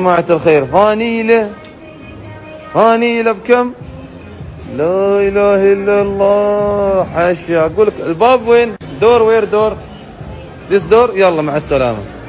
جماعة الخير. فانيلة فانيلة بكم؟ لا إله إلا الله. حاشا أقول لك الباب وين؟ دور وير دور. ديس دور. يلا مع السلامة.